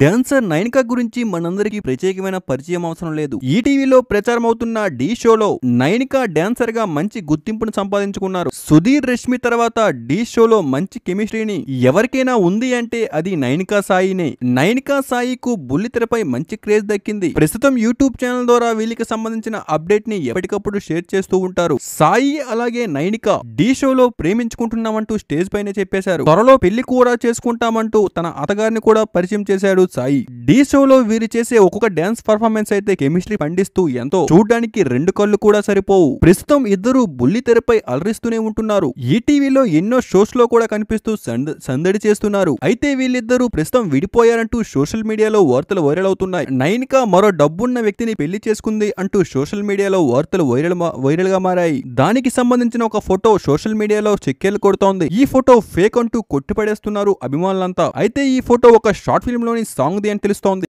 Dancer Nainika గురించి మనందరికీ ప్రత్యేకమైన పరిచయం అవసరం లేదు. ఈ టీవీలో ప్రచారం అవుతున్న డి షోలో నైనికా డాన్సర్గా మంచి గుర్తింపును సంపాదించుకున్నారు. సుధీర్ రష్మి తర్వాత డి షోలో మంచి కెమిస్ట్రీని ఎవరికైనా ఉంది అంటే అది నైనికా సాయినే. నైనికా సాయికు బుల్లితెరపై మంచి క్రేజ్ దక్కింది. ప్రస్తుతం యూట్యూబ్ ఛానల్ ద్వారా వీళ్ళకి సంబంధించిన అప్డేట్ని ఎప్పటికప్పుడు షేర్ చేస్తూ ఉంటారు. సాయి అలాగే నైనిక డి షోలో ప్రేమించుకుంటున్నామంటూ స్టేజ్ పైన చెప్పేశారు. త్వరలో పెళ్ళి కూడా చేసుకుంటామంటూ తన అతగారిని కూడా పరిచయం చేశాడు సాయి. డి షోలో వీరు చేసే ఒక్కొక్క డాన్స్ పర్ఫార్మెన్స్ అయితే కెమిస్ట్రీ పండిస్తూ ఎంతో చూడడానికి రెండు కళ్ళు కూడా సరిపోవు. ప్రస్తుతం ఇద్దరు బుల్లి తెరపై అలరిస్తూనే ఉంటున్నారు. ఈ టీవీలో ఎన్నో షోస్లో కూడా కనిపిస్తూ సంద- సందడి చేస్తున్నారు. అయితే వీళ్ళిద్దరూ ప్రస్తుతం విడిపోయారంటూ సోషల్ మీడియాలో వార్తలు వైరల్ అవుతున్నాయి. నైనికా మరో డబ్బున్న వ్యక్తిని పెళ్ళి చేసుకుంది అంటూ సోషల్ మీడియాలో వార్తలు వైరల్ వైరల్గా మారాయి. దానికి సంబంధించిన ఒక ఫోటో సోషల్ మీడియాలో చెక్కేలు కొడుతోంది. ఈ ఫోటో ఫేక్ అంటూ కొట్టిపడేస్తున్నారు అభిమానులంతా. అయితే ఈ ఫోటో ఒక షార్ట్ ఫిల్మ్లోని సాంగ్ది అని తెలుస్తోంది?